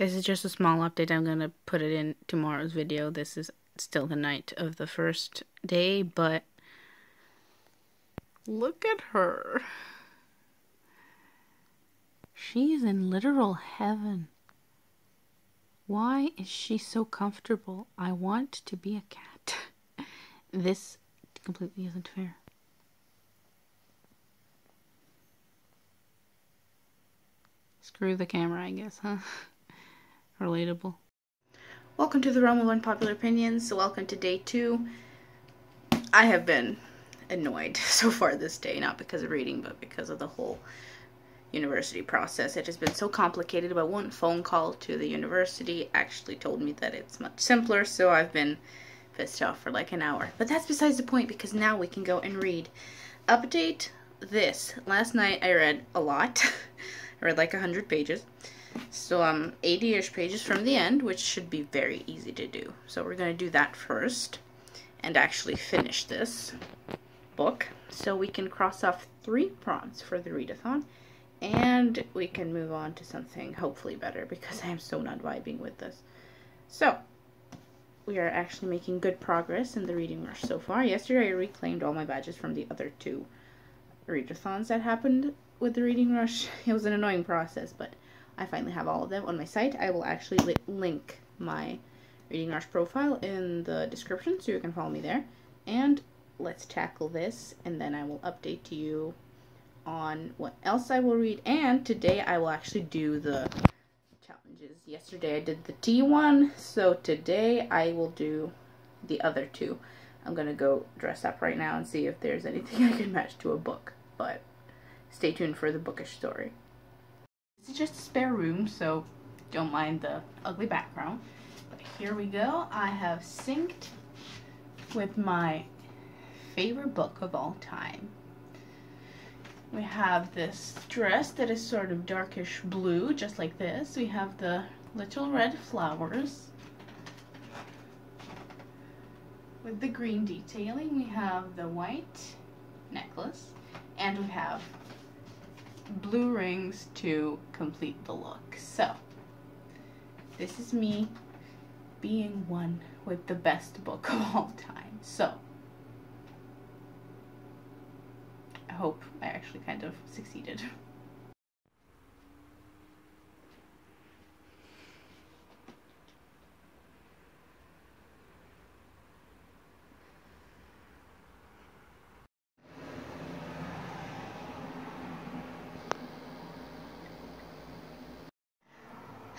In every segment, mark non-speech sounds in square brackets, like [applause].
This is just a small update. I'm going to put it in tomorrow's video. This is still the night of the first day, but look at her. She's in literal heaven. Why is she so comfortable? I want to be a cat. [laughs] this completely isn't fair. Screw the camera, I guess, huh? [laughs] Relatable. Welcome to the realm of unpopular opinions. So welcome to day two. I have been annoyed [laughs] so far this day, not because of reading, but because of the whole university process. It has been so complicated, but one phone call to the university actually told me that it's much simpler, so I've been pissed off for like an hour. But that's besides the point because now we can go and read. Update this. Last night I read a lot. [laughs] I read like a 100 pages. So I'm um, 80-ish pages from the end, which should be very easy to do. So we're going to do that first and actually finish this book. So we can cross off three prompts for the readathon and we can move on to something hopefully better because I am so not vibing with this. So, we are actually making good progress in the reading rush so far. Yesterday I reclaimed all my badges from the other two readathons that happened with the reading rush. [laughs] It was an annoying process, but I finally have all of them on my site. I will actually li link my reading rush profile in the description so you can follow me there. And let's tackle this and then I will update to you on what else I will read. And today I will actually do the challenges. Yesterday I did the T one, so today I will do the other two. I'm gonna go dress up right now and see if there's anything [laughs] I can match to a book. But stay tuned for the bookish story. Is just a spare room, so don't mind the ugly background. But here we go. I have synced with my favorite book of all time. We have this dress that is sort of darkish blue, just like this. We have the little red flowers. With the green detailing, we have the white necklace, and we have blue rings to complete the look. So, this is me being one with the best book of all time. So, I hope I actually kind of succeeded.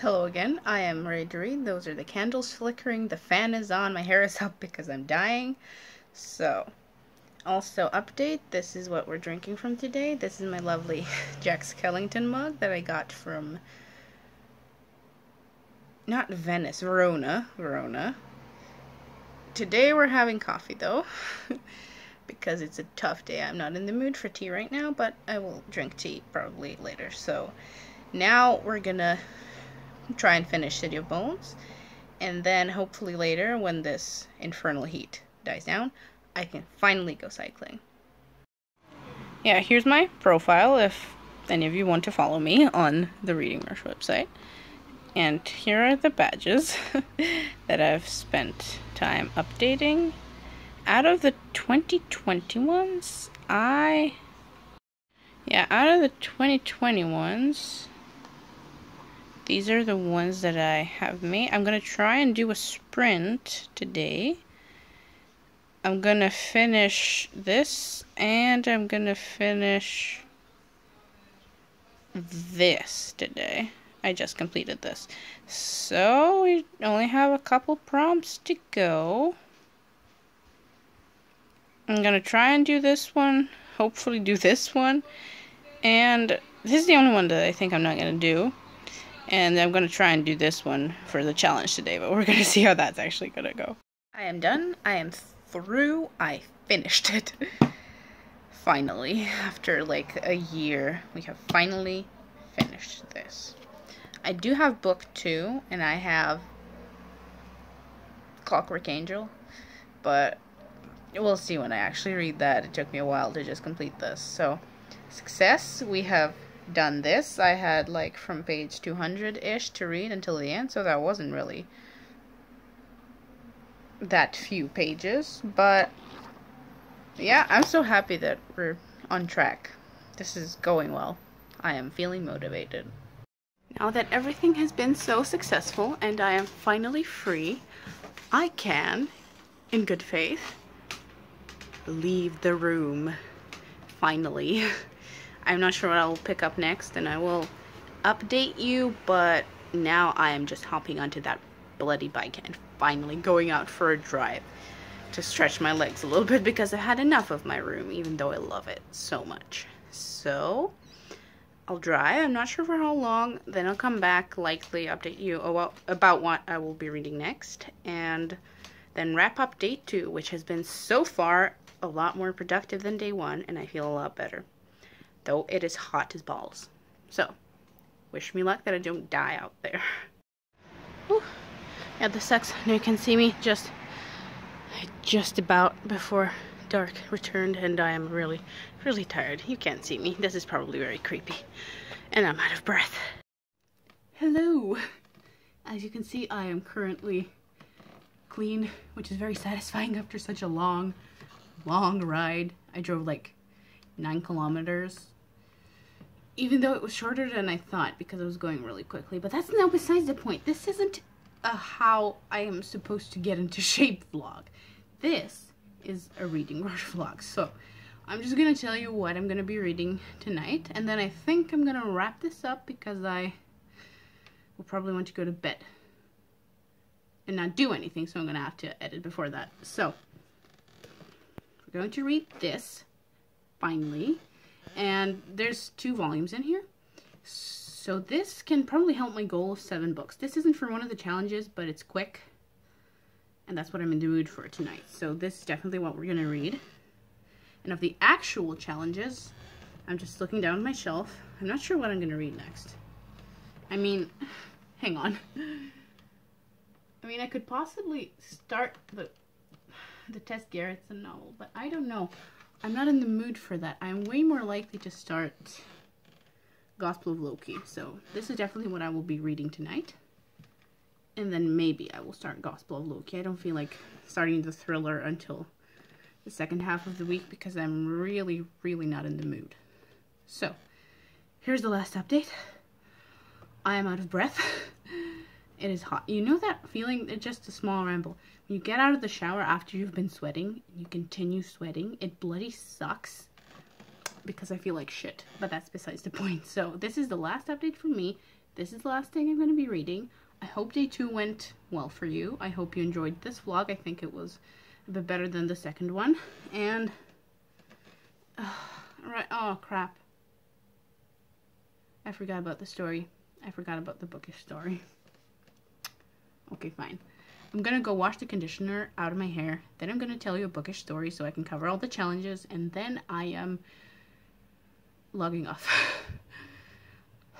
Hello again, I am ready to read. Those are the candles flickering, the fan is on, my hair is [laughs] up because I'm dying. So, also update, this is what we're drinking from today. This is my lovely [laughs] Jack Skellington mug that I got from, not Venice, Verona, Verona. Today we're having coffee though, [laughs] because it's a tough day. I'm not in the mood for tea right now, but I will drink tea probably later. So now we're gonna try and finish City of Bones. And then hopefully later, when this infernal heat dies down, I can finally go cycling. Yeah, here's my profile if any of you want to follow me on the Reading Rush website. And here are the badges [laughs] that I've spent time updating. Out of the 2020 ones, I... Yeah, out of the 2020 ones, these are the ones that I have made. I'm going to try and do a sprint today. I'm going to finish this and I'm going to finish this today. I just completed this. So we only have a couple prompts to go. I'm going to try and do this one. Hopefully do this one. And this is the only one that I think I'm not going to do. And I'm going to try and do this one for the challenge today, but we're going [laughs] to see how that's actually going to go. I am done. I am through. I finished it. [laughs] finally, after like a year, we have finally finished this. I do have book two, and I have Clockwork Angel, but we'll see when I actually read that. It took me a while to just complete this. So, success, we have done this, I had like from page 200 ish to read until the end, so that wasn't really that few pages. But yeah, I'm so happy that we're on track. This is going well. I am feeling motivated. Now that everything has been so successful and I am finally free, I can, in good faith, leave the room. Finally. [laughs] I'm not sure what I will pick up next and I will update you, but now I am just hopping onto that bloody bike and finally going out for a drive to stretch my legs a little [laughs] bit because I've had enough of my room, even though I love it so much. So, I'll drive. I'm not sure for how long. Then I'll come back, likely update you about what I will be reading next, and then wrap up day two, which has been so far a lot more productive than day one, and I feel a lot better. Though it is hot as balls. So, wish me luck that I don't die out there. Whew. Yeah, this sucks. Now you can see me just, just about before dark returned, and I am really, really tired. You can't see me. This is probably very creepy. And I'm out of breath. Hello! As you can see, I am currently clean, which is very satisfying [laughs] after such a long, long ride. I drove like nine kilometers. Even though it was shorter than I thought because I was going really quickly. But that's now besides the point. This isn't a how I am supposed to get into [laughs] shape vlog. This is a reading [laughs] rush vlog. So I'm just gonna tell you what I'm gonna be reading tonight. And then I think I'm gonna wrap this up because I will probably want to go to bed and not do anything. So I'm gonna have to edit before that. So we're going to read this finally. And there's two volumes in here. So this can probably help my goal of seven books. This isn't for one of the challenges, but it's quick. And that's what I'm in the mood for tonight. So this is definitely what we're going to read. And of the actual challenges, I'm just looking down my shelf. I'm not sure what I'm going to read next. I mean, [sighs] hang on. I mean, I could possibly start the [sighs] the Tess Gerritsen novel, but I don't know. I'm not in the mood for that. I'm way more likely to start Gospel of Loki. So this is definitely what I will be reading tonight. And then maybe I will start Gospel of Loki. I don't feel like starting the thriller until the second half of the week because I'm really, really not in the mood. So, here's the last update. I am out of breath. [laughs] it is hot. You know that feeling? It's just a small ramble. When you get out of the shower after you've been sweating, you continue sweating, it bloody sucks because I feel like shit. But that's besides the point. So this is the last update from me. This is the last thing I'm going to be reading. I hope day two went well for you. I hope you enjoyed this vlog. I think it was a bit better than the second one. And, [sighs] uh, right, oh crap. I forgot about the story. I forgot about the bookish story. Okay, fine. I'm going to go wash the conditioner out of my hair. Then I'm going to tell you a bookish story so I can cover all the challenges. And then I am logging off. [sighs]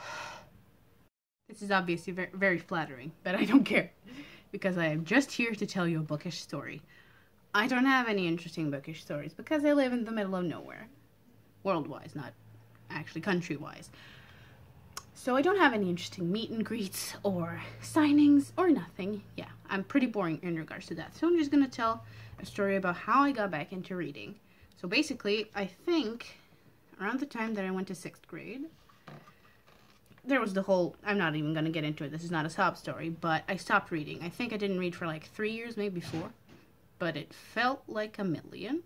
this is obviously very, very flattering, but I don't care. Because I am just here to tell you a bookish story. I don't have any interesting bookish stories because I live in the middle of nowhere. World-wise, not actually country-wise. So I don't have any interesting meet and greets or signings or nothing. Yeah, I'm pretty boring in regards to that. So I'm just going to tell a story about how I got back into reading. So basically, I think around the time that I went to sixth grade, there was the whole, I'm not even going to get into it, this is not a sob story, but I stopped reading. I think I didn't read for like three years, maybe four, but it felt like a million.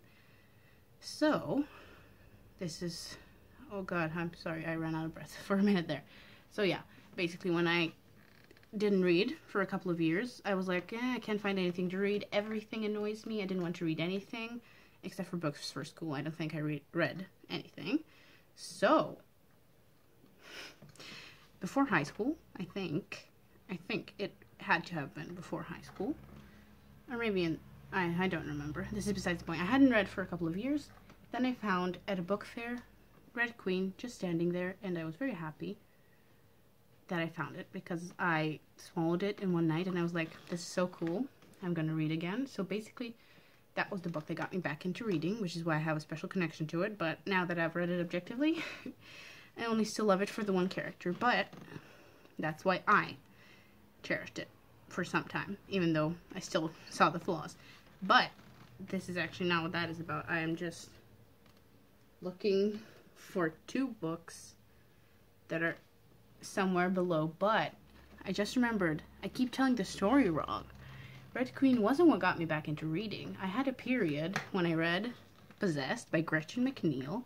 So, this is, oh god, I'm sorry, I ran out of breath [laughs] for a minute there. So yeah, basically when I didn't read for a couple of years, I was like, eh, I can't find anything to read. Everything annoys me. I didn't want to read anything except for books for school. I don't think I re read anything. So, before high school, I think, I think it had to have been before high school. Or maybe in, I, I don't remember. This is besides the point. I hadn't read for a couple of years. Then I found at a book fair, Red Queen, just standing there, and I was very happy that I found it because I swallowed it in one night and I was like, this is so cool. I'm going to read again. So basically, that was the book that got me back into reading, which is why I have a special connection to it. But now that I've read it objectively, [laughs] I only still love it for the one character, but that's why I cherished it for some time, even though I still saw the flaws. But this is actually not what that is about. I am just looking for two books that are somewhere below, but I just remembered I keep telling the story wrong. Red Queen wasn't what got me back into reading. I had a period when I read Possessed by Gretchen McNeil.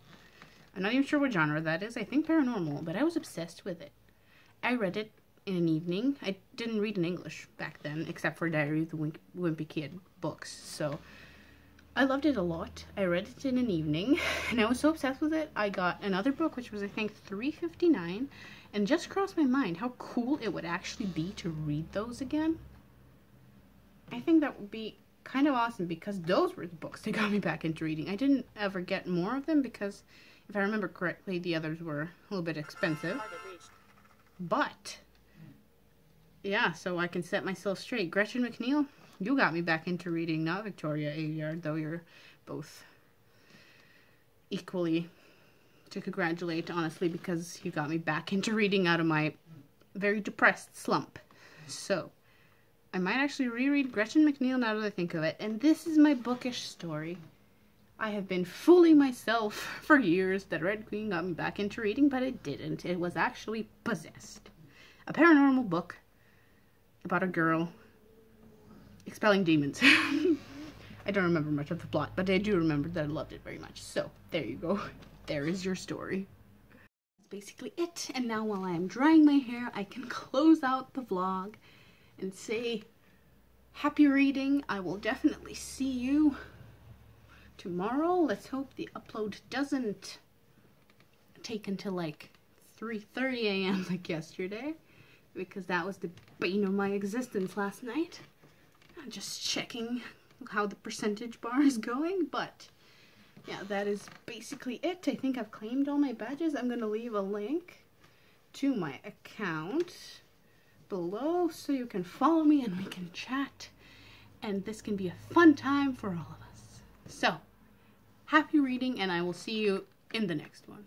I'm not even sure what genre that is. I think paranormal, but I was obsessed with it. I read it in an evening. I didn't read in English back then, except for Diary of the Wimpy Kid books. So I loved it a lot. I read it in an evening, [laughs] and I was so obsessed with it. I got another book, which was I think 3.59, and just crossed my mind how cool it would actually be to read those again. I think that would be kind of awesome because those were the books that got me back into reading. I didn't ever get more of them because, if I remember correctly, the others were a little bit expensive. But, yeah, so I can set myself straight. Gretchen McNeil, you got me back into reading, not Victoria Aveyard, though you're both equally to congratulate, honestly, because you got me back [laughs] into reading out of my very depressed slump. So, I might actually reread Gretchen McNeil now that I think of it, and this is my bookish story. I have been fooling myself [laughs] for years that Red Queen got me back into reading, but it didn't. It was actually Possessed. A paranormal book about a girl expelling demons. [laughs] I don't remember much of the plot, but I do remember that I loved it very much. So, there you go. [laughs] There is your story. That's basically it. And now while I am drying my hair, I can [laughs] close out the vlog and say happy reading. I will definitely see you tomorrow. Let's hope the upload doesn't take until like 3.30 a.m. like yesterday because that was the bane of my existence last night. I'm just checking how the percentage bar is going, but yeah, that is basically it. I think I've claimed all my badges. I'm going to leave a link to my account below so you can follow me and we can chat. And this can be a fun time for all of us. So, happy reading and I will see you in the next one.